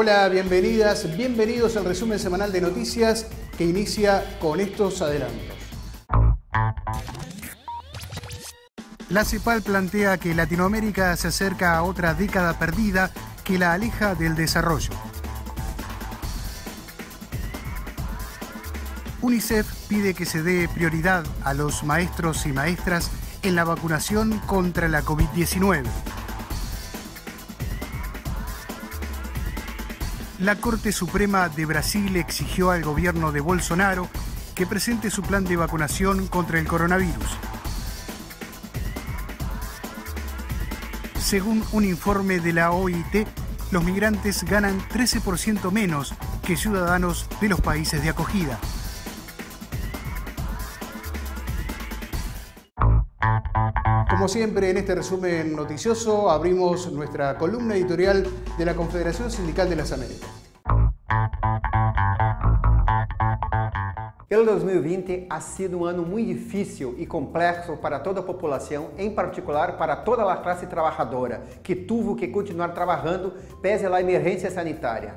Hola, bienvenidas, bienvenidos al resumen semanal de noticias que inicia con estos adelantos. La CEPAL plantea que Latinoamérica se acerca a otra década perdida que la aleja del desarrollo. UNICEF pide que se dé prioridad a los maestros y maestras en la vacunación contra la COVID-19. La Corte Suprema de Brasil exigió al gobierno de Bolsonaro que presente su plan de vacunación contra el coronavirus. Según un informe de la OIT, los migrantes ganan 13% menos que ciudadanos de los países de acogida. Como siempre, en este resumen noticioso abrimos nuestra columna editorial de la Confederación Sindical de las Américas. El 2020 ha sido um ano muito difícil e complexo para toda a população, em particular para toda a classe trabalhadora, que teve que continuar trabalhando pese à emergência sanitária.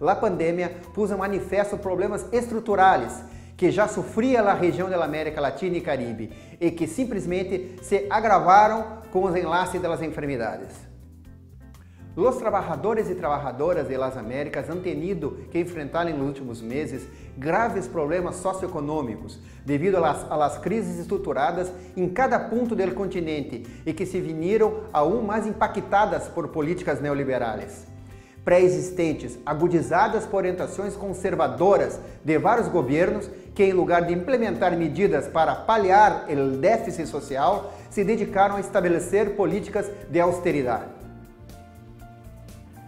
A pandemia pôs a manifesto problemas estruturais que já sofria a região da América Latina e Caribe e que simplesmente se agravaram com os enlaces das enfermidades. Os trabalhadores e trabalhadoras de las Américas han tenido que enfrentar nos últimos meses graves problemas socioeconômicos devido a las, crises estruturadas em cada ponto do continente e que se vinieron aún mais impactadas por políticas neoliberais pré-existentes, agudizadas por orientações conservadoras de vários governos que, em lugar de implementar medidas para paliar o déficit social, se dedicaram a estabelecer políticas de austeridade.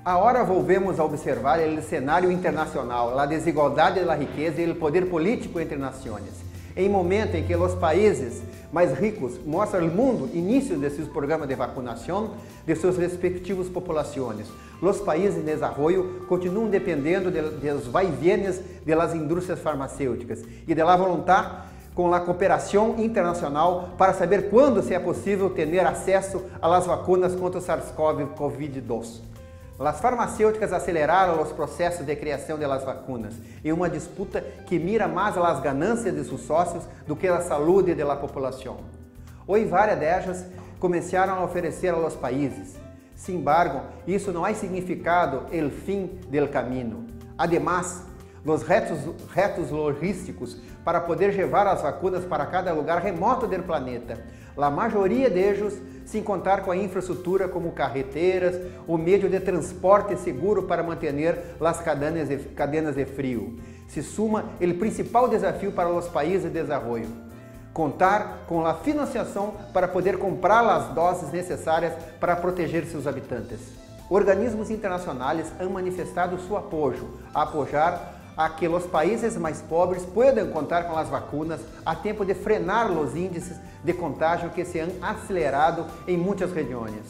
Agora volvemos a observar o cenário internacional, a desigualdade da riqueza e o poder político entre nações. Em momento em que os países mais ricos mostram ao mundo início de seus programas de vacinação de suas respectivas populações, os países em desenvolvimento continuam dependendo dos vai-vienes das indústrias farmacêuticas e da vontade com a cooperação internacional para saber quando se é possível ter acesso às vacinas contra o SARS-CoV-2. As farmacêuticas aceleraram os processos de criação das vacinas em uma disputa que mira mais as ganâncias de seus sócios do que a saúde da população. Hoje, várias delas começaram a oferecer aos países. Sin embargo, isso não é significado o fim do caminho. Ademais, os retos, retos logísticos para poder levar as vacinas para cada lugar remoto do planeta. A maioria deles sem contar com a infraestrutura como carreteras, o meio de transporte seguro para manter as cadenas de, cadenas de frio. Se suma o principal desafio para os países de desenvolvimento contar com a financiação para poder comprar as doses necessárias para proteger seus habitantes. Organismos internacionais han manifestado seu apoio a apoiar a que os países mais pobres possam contar com as vacinas a tempo de frenar os índices de contágio que se han acelerado em muitas regiões.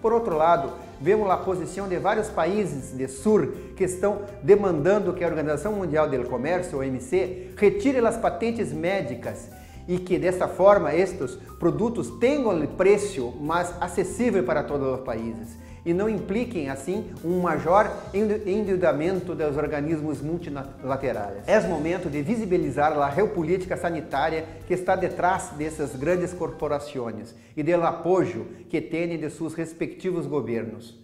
Por outro lado, vemos a posição de vários países de Sur que estão demandando que a Organização Mundial do Comércio, OMC, retire as patentes médicas e que desta forma estes produtos tenham preço mais acessível para todos os países e não impliquem, assim, um maior endividamento dos organismos multilaterais. É momento de visibilizar a geopolítica sanitária que está detrás dessas grandes corporações e do apoio que têm de seus respectivos governos.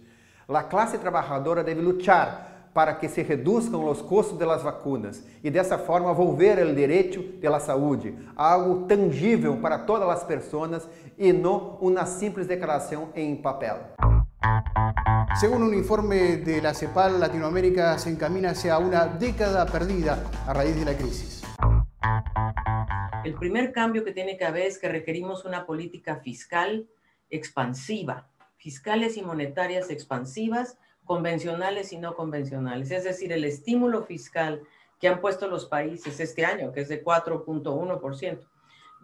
A classe trabalhadora deve lutar para que se reduzam os custos das vacinas e dessa forma volver o direito da saúde, algo tangível para todas as pessoas e não uma simples declaração em papel. Según un informe de la CEPAL, Latinoamérica se encamina hacia una década perdida a raíz de la crisis. El primer cambio que tiene que haber es que requerimos una política fiscal expansiva, fiscales y monetarias expansivas, convencionales y no convencionales. Es decir, el estímulo fiscal que han puesto los países este año, que es de 4.1%,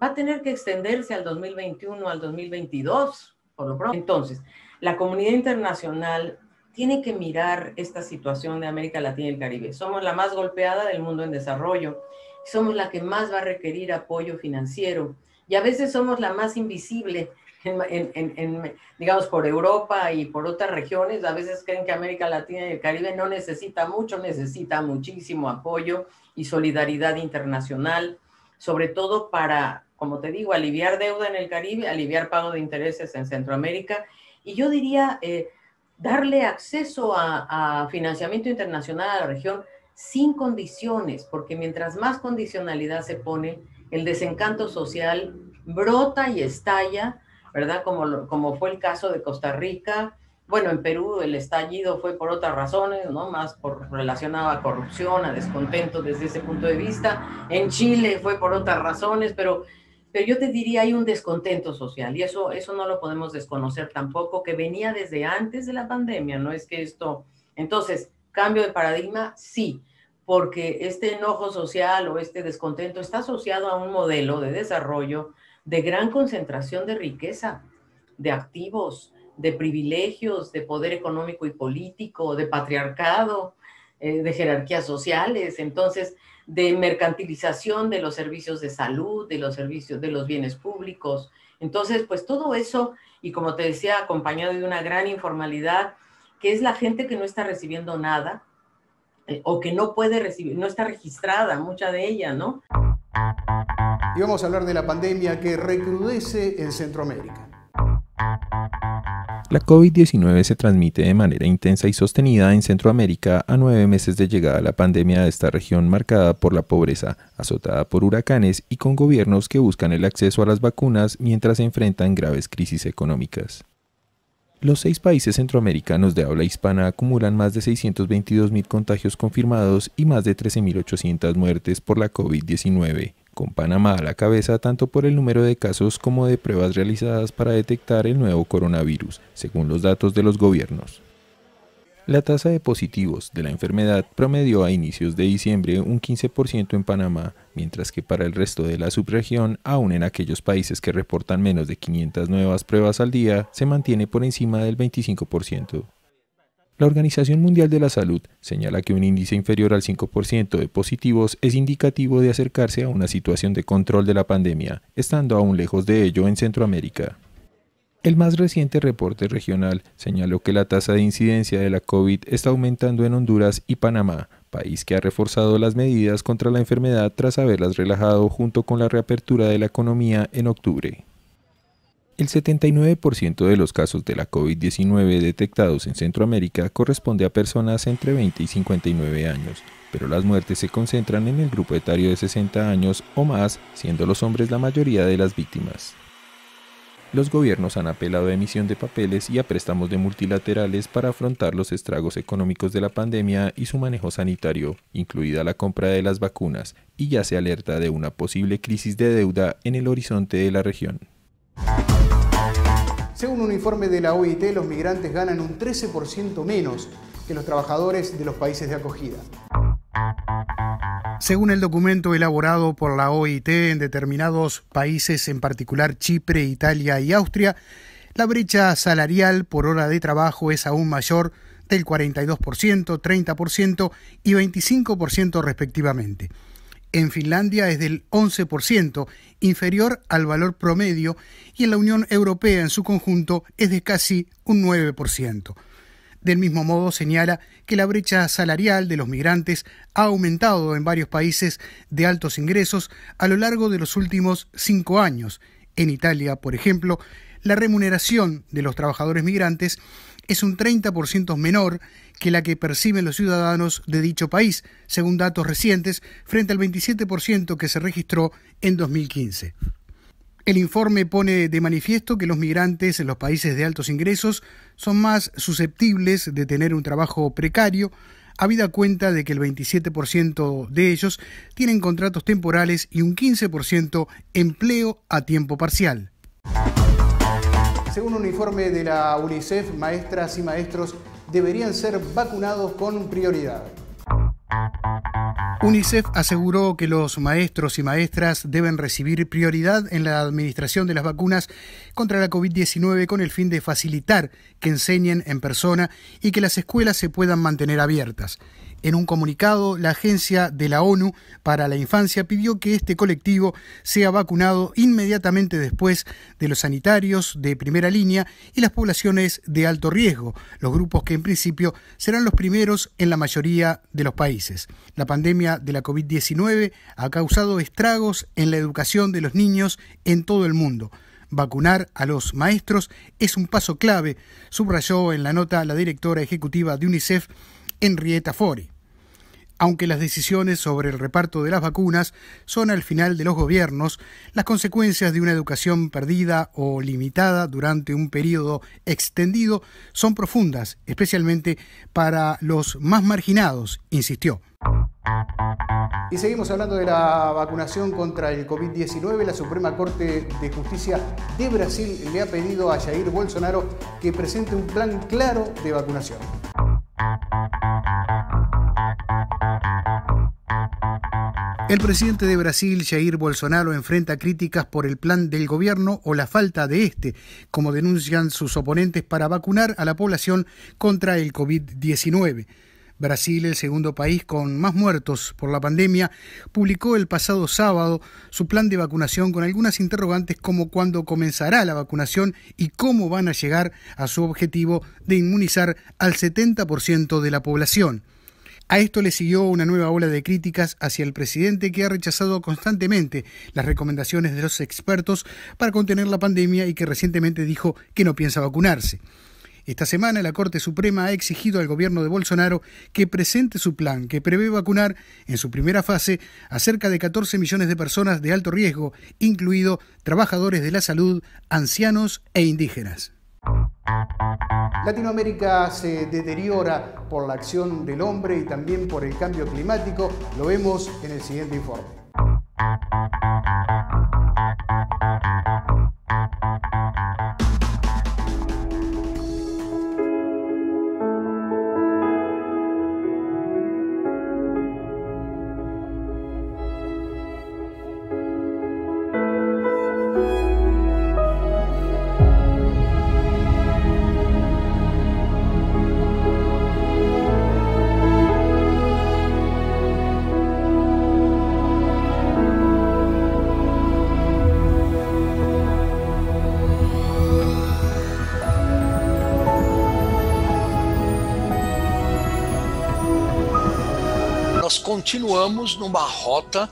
va a tener que extenderse al 2021, al 2022, por lo pronto. Entonces, la comunidad internacional tiene que mirar esta situación de América Latina y el Caribe. Somos la más golpeada del mundo en desarrollo, somos la que más va a requerir apoyo financiero y a veces somos la más invisible digamos, por Europa y por otras regiones. A veces creen que América Latina y el Caribe no necesita mucho, necesita muchísimo apoyo y solidaridad internacional, sobre todo para, como te digo, aliviar deuda en el Caribe, aliviar pago de intereses en Centroamérica. Y yo diría, eh, darle acceso a, a financiamiento internacional a la región sin condiciones, porque mientras más condicionalidad se pone, el desencanto social brota y estalla, ¿verdad? Como, como fue el caso de Costa Rica. Bueno, en Perú el estallido fue por otras razones, ¿no? Más por relacionado a corrupción, a descontento desde ese punto de vista. En Chile fue por otras razones, pero, pero yo te diría hay un descontento social y eso, eso no lo podemos desconocer tampoco, que venía desde antes de la pandemia, no es que esto... Entonces, cambio de paradigma, sí porque este enojo social o este descontento está asociado a un modelo de desarrollo de gran concentración de riqueza, de activos, de privilegios, de poder económico y político, de patriarcado, eh, de jerarquías sociales, entonces de mercantilización de los servicios de salud, de los servicios de los bienes públicos. Entonces, pues todo eso, y como te decía, acompañado de una gran informalidad, que es la gente que no está recibiendo nada, eh, o que no puede recibir, no está registrada, mucha de ella, ¿no? Y vamos a hablar de la pandemia que recrudece en Centroamérica. La COVID-19 se transmite de manera intensa y sostenida en Centroamérica a nueve meses de llegada la pandemia de esta región marcada por la pobreza, azotada por huracanes y con gobiernos que buscan el acceso a las vacunas mientras se enfrentan graves crisis económicas. Los seis países centroamericanos de habla hispana acumulan más de 622.000 contagios confirmados y más de 13.800 muertes por la COVID-19, con Panamá a la cabeza tanto por el número de casos como de pruebas realizadas para detectar el nuevo coronavirus, según los datos de los gobiernos. La tasa de positivos de la enfermedad promedió a inicios de diciembre un 15% en Panamá, mientras que para el resto de la subregión, aún en aquellos países que reportan menos de 500 nuevas pruebas al día, se mantiene por encima del 25%. La Organización Mundial de la Salud señala que un índice inferior al 5% de positivos es indicativo de acercarse a una situación de control de la pandemia, estando aún lejos de ello en Centroamérica. El más reciente reporte regional señaló que la tasa de incidencia de la COVID está aumentando en Honduras y Panamá, país que ha reforzado las medidas contra la enfermedad tras haberlas relajado junto con la reapertura de la economía en octubre. El 79% de los casos de la COVID-19 detectados en Centroamérica corresponde a personas entre 20 y 59 años, pero las muertes se concentran en el grupo etario de 60 años o más, siendo los hombres la mayoría de las víctimas. Los gobiernos han apelado a emisión de papeles y a préstamos de multilaterales para afrontar los estragos económicos de la pandemia y su manejo sanitario, incluida la compra de las vacunas, y ya se alerta de una posible crisis de deuda en el horizonte de la región. Según un informe de la OIT, los migrantes ganan un 13% menos que los trabajadores de los países de acogida. Según el documento elaborado por la OIT en determinados países, en particular Chipre, Italia y Austria, la brecha salarial por hora de trabajo es aún mayor del 42%, 30% y 25% respectivamente. En Finlandia es del 11%, inferior al valor promedio, y en la Unión Europea en su conjunto es de casi un 9%. Del mismo modo, señala que la brecha salarial de los migrantes ha aumentado en varios países de altos ingresos a lo largo de los últimos cinco años. En Italia, por ejemplo, la remuneración de los trabajadores migrantes es un 30% menor que la que perciben los ciudadanos de dicho país, según datos recientes, frente al 27% que se registró en 2015. El informe pone de manifiesto que los migrantes en los países de altos ingresos son más susceptibles de tener un trabajo precario, habida cuenta de que el 27% de ellos tienen contratos temporales y un 15% empleo a tiempo parcial. Según un informe de la UNICEF, maestras y maestros deberían ser vacunados con prioridad. UNICEF aseguró que los maestros y maestras deben recibir prioridad en la administración de las vacunas contra la COVID-19 con el fin de facilitar que enseñen en persona y que las escuelas se puedan mantener abiertas. En un comunicado, la Agencia de la ONU para la Infancia pidió que este colectivo sea vacunado inmediatamente después de los sanitarios de primera línea y las poblaciones de alto riesgo, los grupos que en principio serán los primeros en la mayoría de los países. La pandemia de la COVID-19 ha causado estragos en la educación de los niños en todo el mundo. Vacunar a los maestros es un paso clave, subrayó en la nota la directora ejecutiva de UNICEF, Henrietta Fori. Aunque las decisiones sobre el reparto de las vacunas son al final de los gobiernos, las consecuencias de una educación perdida o limitada durante un periodo extendido son profundas, especialmente para los más marginados, insistió. Y seguimos hablando de la vacunación contra el COVID-19. La Suprema Corte de Justicia de Brasil le ha pedido a Jair Bolsonaro que presente un plan claro de vacunación. El presidente de Brasil, Jair Bolsonaro, enfrenta críticas por el plan del gobierno o la falta de este, como denuncian sus oponentes para vacunar a la población contra el COVID-19. Brasil, el segundo país con más muertos por la pandemia, publicó el pasado sábado su plan de vacunación con algunas interrogantes como cuándo comenzará la vacunación y cómo van a llegar a su objetivo de inmunizar al 70% de la población. A esto le siguió una nueva ola de críticas hacia el presidente que ha rechazado constantemente las recomendaciones de los expertos para contener la pandemia y que recientemente dijo que no piensa vacunarse. Esta semana la Corte Suprema ha exigido al gobierno de Bolsonaro que presente su plan que prevé vacunar en su primera fase a cerca de 14 millones de personas de alto riesgo, incluido trabajadores de la salud, ancianos e indígenas. Latinoamérica se deteriora por la acción del hombre y también por el cambio climático. Lo vemos en el siguiente informe. Continuamos numa rota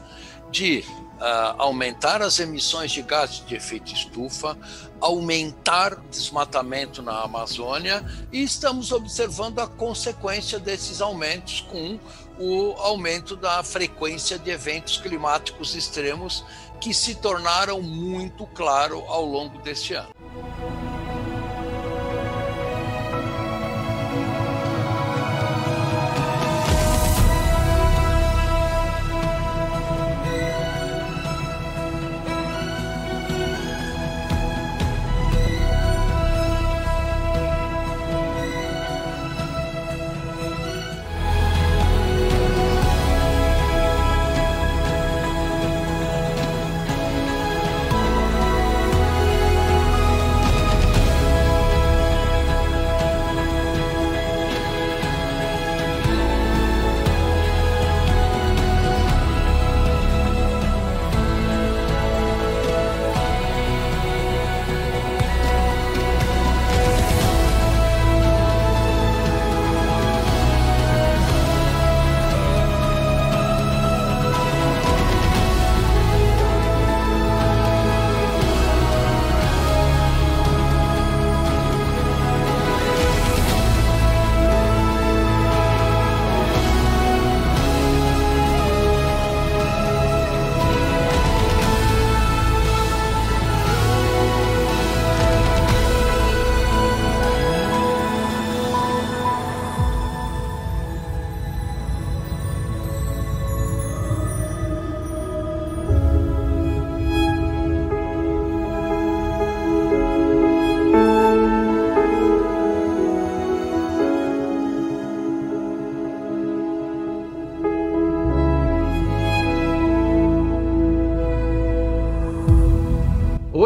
de uh, aumentar as emissões de gases de efeito estufa, aumentar desmatamento na Amazônia e estamos observando a consequência desses aumentos com o aumento da frequência de eventos climáticos extremos que se tornaram muito claro ao longo deste ano.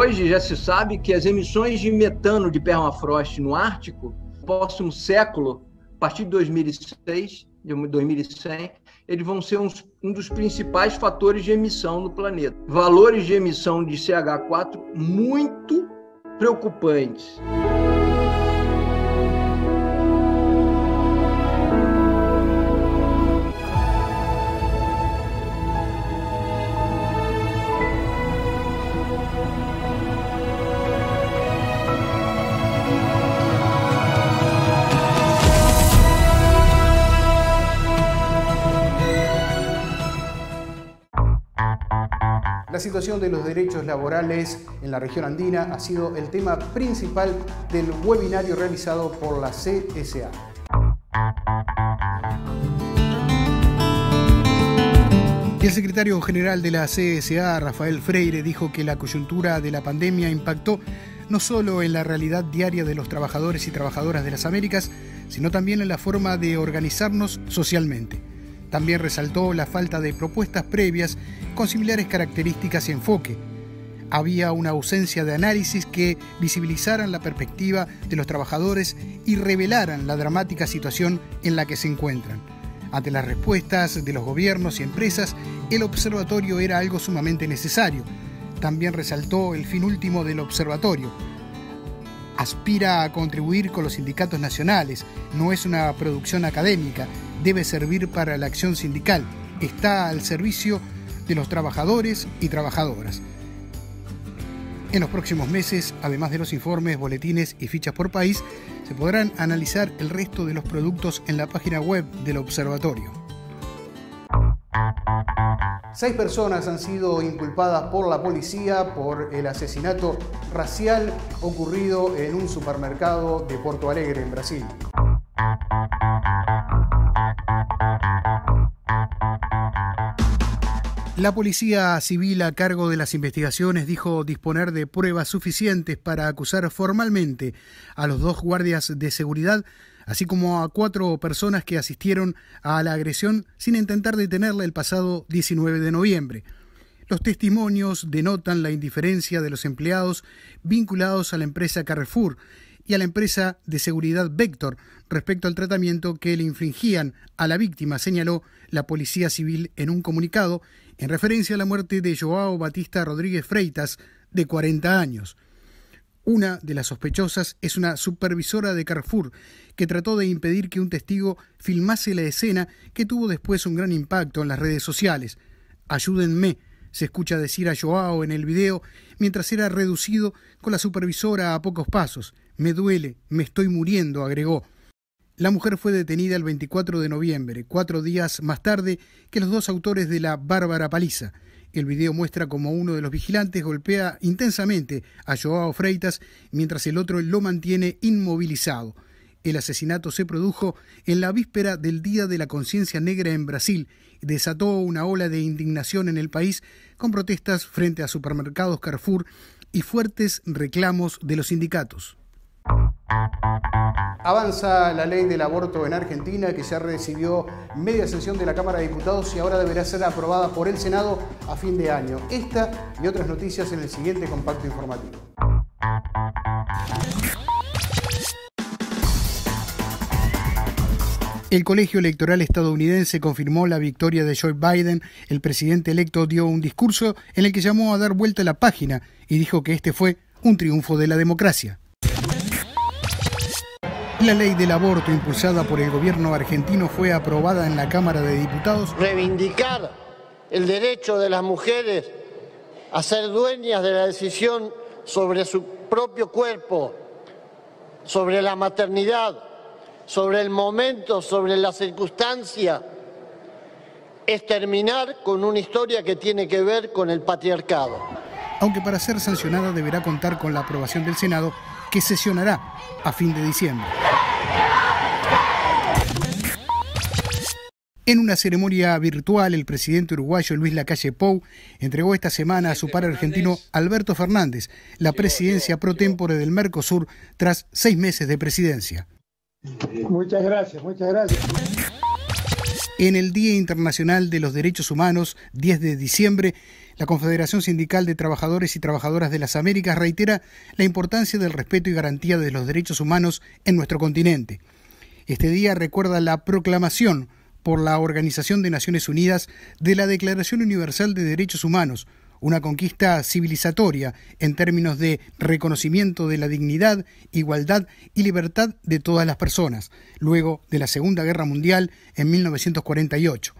Hoje já se sabe que as emissões de metano de permafrost no Ártico, no próximo século, a partir de 2006, de 2100, eles vão ser uns, um dos principais fatores de emissão no planeta. Valores de emissão de CH4 muito preocupantes. Situación de los derechos laborales en la región andina ha sido el tema principal del webinario realizado por la CSA. El secretario general de la CSA, Rafael Freire, dijo que la coyuntura de la pandemia impactó no solo en la realidad diaria de los trabajadores y trabajadoras de las Américas, sino también en la forma de organizarnos socialmente. También resaltó la falta de propuestas previas con similares características y enfoque. Había una ausencia de análisis que visibilizaran la perspectiva de los trabajadores y revelaran la dramática situación en la que se encuentran. Ante las respuestas de los gobiernos y empresas, el observatorio era algo sumamente necesario. También resaltó el fin último del observatorio. Aspira a contribuir con los sindicatos nacionales, no es una producción académica, debe servir para la acción sindical, está al servicio de los trabajadores y trabajadoras. En los próximos meses, además de los informes, boletines y fichas por país, se podrán analizar el resto de los productos en la página web del observatorio. Seis personas han sido inculpadas por la policía por el asesinato racial ocurrido en un supermercado de Porto Alegre, en Brasil. La Policía Civil a cargo de las investigaciones dijo disponer de pruebas suficientes para acusar formalmente a los dos guardias de seguridad, así como a cuatro personas que asistieron a la agresión sin intentar detenerla el pasado 19 de noviembre. Los testimonios denotan la indiferencia de los empleados vinculados a la empresa Carrefour y a la empresa de seguridad Vector respecto al tratamiento que le infringían a la víctima, señaló la Policía Civil en un comunicado en referencia a la muerte de Joao Batista Rodríguez Freitas, de 40 años. Una de las sospechosas es una supervisora de Carrefour que trató de impedir que un testigo filmase la escena que tuvo después un gran impacto en las redes sociales. Ayúdenme, se escucha decir a Joao en el video mientras era reducido con la supervisora a pocos pasos. Me duele, me estoy muriendo, agregó. La mujer fue detenida el 24 de noviembre, cuatro días más tarde que los dos autores de la bárbara paliza. El video muestra como uno de los vigilantes golpea intensamente a Joao Freitas mientras el otro lo mantiene inmovilizado. El asesinato se produjo en la víspera del Día de la Conciencia Negra en Brasil y desató una ola de indignación en el país con protestas frente a supermercados Carrefour y fuertes reclamos de los sindicatos. Avanza la ley del aborto en Argentina que ya recibió media sesión de la Cámara de Diputados y ahora deberá ser aprobada por el Senado a fin de año. Esta y otras noticias en el siguiente compacto informativo. El colegio electoral estadounidense confirmó la victoria de Joe Biden. El presidente electo dio un discurso en el que llamó a dar vuelta la página y dijo que este fue un triunfo de la democracia. La ley del aborto impulsada por el gobierno argentino fue aprobada en la Cámara de Diputados. Reivindicar el derecho de las mujeres a ser dueñas de la decisión sobre su propio cuerpo, sobre la maternidad, sobre el momento, sobre la circunstancia, es terminar con una historia que tiene que ver con el patriarcado. Aunque para ser sancionada deberá contar con la aprobación del Senado, que sesionará a fin de diciembre. En una ceremonia virtual, el presidente uruguayo Luis Lacalle Pou entregó esta semana a su par argentino Alberto Fernández la presidencia pro tempore del Mercosur tras seis meses de presidencia. Muchas gracias, muchas gracias. En el Día Internacional de los Derechos Humanos, 10 de diciembre, la Confederación Sindical de Trabajadores y Trabajadoras de las Américas reitera la importancia del respeto y garantía de los derechos humanos en nuestro continente. Este día recuerda la proclamación por la Organización de Naciones Unidas de la Declaración Universal de Derechos Humanos, una conquista civilizatoria en términos de reconocimiento de la dignidad, igualdad y libertad de todas las personas, luego de la Segunda Guerra Mundial en 1948.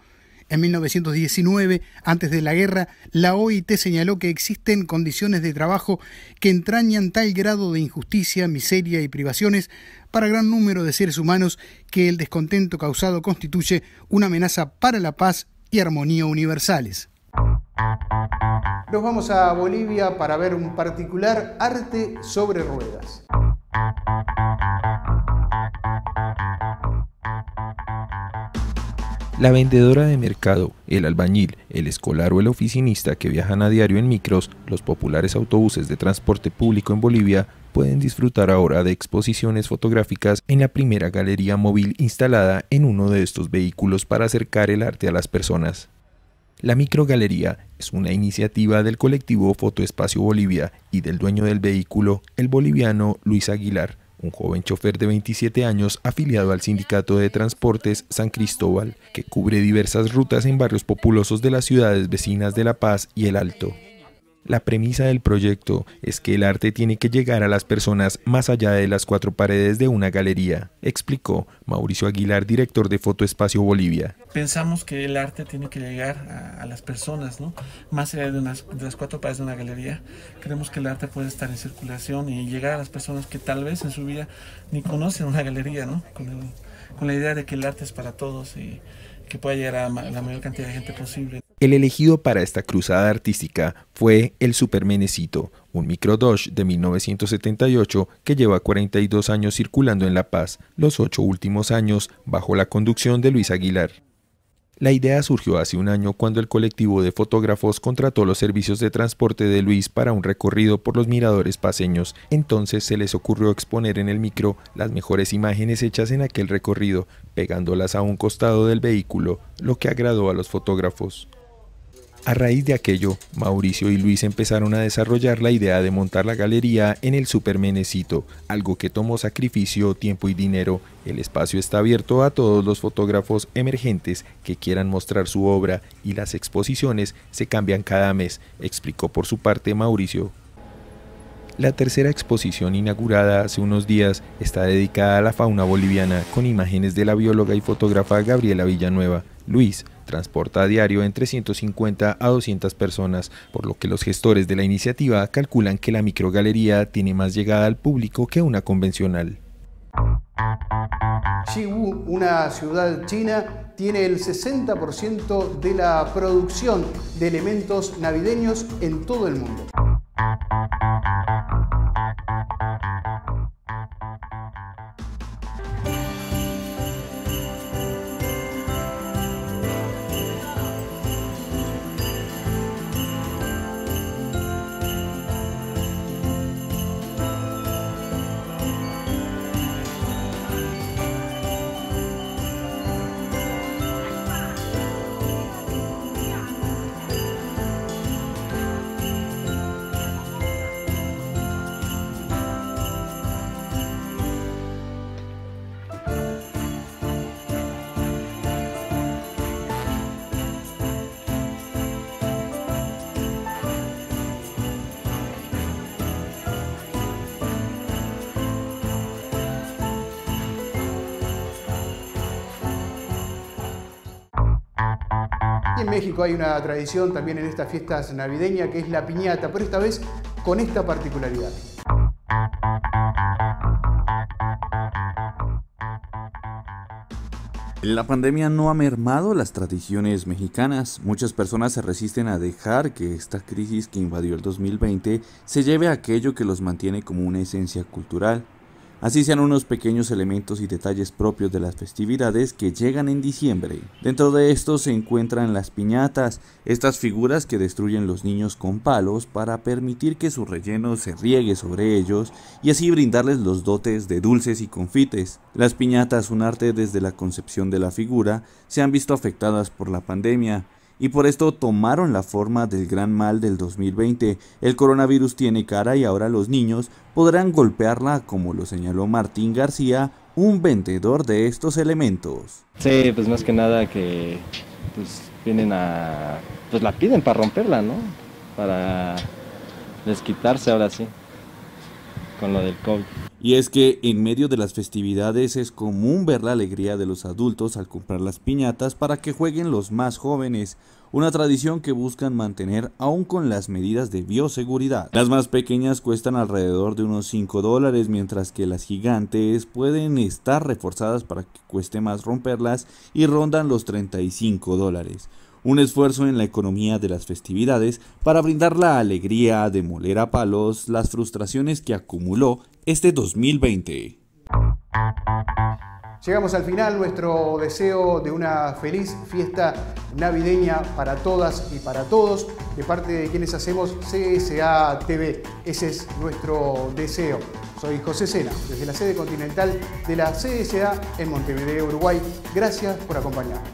En 1919, antes de la guerra, la OIT señaló que existen condiciones de trabajo que entrañan tal grado de injusticia, miseria y privaciones para gran número de seres humanos que el descontento causado constituye una amenaza para la paz y armonía universales. Nos vamos a Bolivia para ver un particular arte sobre ruedas. La vendedora de mercado, el albañil, el escolar o el oficinista que viajan a diario en micros, los populares autobuses de transporte público en Bolivia, pueden disfrutar ahora de exposiciones fotográficas en la primera galería móvil instalada en uno de estos vehículos para acercar el arte a las personas. La microgalería es una iniciativa del colectivo Fotoespacio Bolivia y del dueño del vehículo, el boliviano Luis Aguilar, un joven chofer de 27 años afiliado al Sindicato de Transportes San Cristóbal, que cubre diversas rutas en barrios populosos de las ciudades vecinas de La Paz y El Alto. La premisa del proyecto es que el arte tiene que llegar a las personas más allá de las cuatro paredes de una galería, explicó Mauricio Aguilar, director de Fotoespacio Bolivia. Pensamos que el arte tiene que llegar a, las personas, ¿no? más allá de, las cuatro paredes de una galería. Creemos que el arte puede estar en circulación y llegar a las personas que tal vez en su vida ni conocen una galería, ¿no? con, con la idea de que el arte es para todos y que pueda llegar a la mayor cantidad de gente posible. El elegido para esta cruzada artística fue el Supermenecito, un micro Dodge de 1978 que lleva 42 años circulando en La Paz, los ocho últimos años bajo la conducción de Luis Aguilar. La idea surgió hace un año cuando el colectivo de fotógrafos contrató los servicios de transporte de Luis para un recorrido por los miradores paseños. Entonces se les ocurrió exponer en el micro las mejores imágenes hechas en aquel recorrido, pegándolas a un costado del vehículo, lo que agradó a los fotógrafos. A raíz de aquello, Mauricio y Luis empezaron a desarrollar la idea de montar la galería en el Supermenecito, algo que tomó sacrificio, tiempo y dinero. El espacio está abierto a todos los fotógrafos emergentes que quieran mostrar su obra y las exposiciones se cambian cada mes, explicó por su parte Mauricio. La tercera exposición inaugurada hace unos días está dedicada a la fauna boliviana con imágenes de la bióloga y fotógrafa Gabriela Villanueva. Luis transporta a diario entre 150 a 200 personas, por lo que los gestores de la iniciativa calculan que la microgalería tiene más llegada al público que una convencional. Xiwu, una ciudad china, tiene el 60% de la producción de elementos navideños en todo el mundo. México hay una tradición también en estas fiestas navideñas que es la piñata, pero esta vez con esta particularidad. La pandemia no ha mermado las tradiciones mexicanas. Muchas personas se resisten a dejar que esta crisis que invadió el 2020 se lleve a aquello que los mantiene como una esencia cultural. Así sean unos pequeños elementos y detalles propios de las festividades que llegan en diciembre. Dentro de estos se encuentran las piñatas, estas figuras que destruyen los niños con palos para permitir que su relleno se riegue sobre ellos y así brindarles los dotes de dulces y confites. Las piñatas, un arte desde la concepción de la figura, se han visto afectadas por la pandemia y por esto tomaron la forma del gran mal del 2020. El coronavirus tiene cara y ahora los niños podrán golpearla, como lo señaló Martín García, un vendedor de estos elementos. Sí, pues más que nada que pues vienen a pues la piden para romperla, ¿no? Para desquitarse ahora sí con lo del COVID. Y es que en medio de las festividades es común ver la alegría de los adultos al comprar las piñatas para que jueguen los más jóvenes, una tradición que buscan mantener aún con las medidas de bioseguridad. Las más pequeñas cuestan alrededor de unos 5 dólares, mientras que las gigantes pueden estar reforzadas para que cueste más romperlas y rondan los 35 dólares un esfuerzo en la economía de las festividades para brindar la alegría de moler a palos las frustraciones que acumuló este 2020. Llegamos al final, nuestro deseo de una feliz fiesta navideña para todas y para todos, de parte de quienes hacemos CSA TV. Ese es nuestro deseo. Soy José Sena, desde la sede continental de la CSA en Montevideo, Uruguay. Gracias por acompañarnos.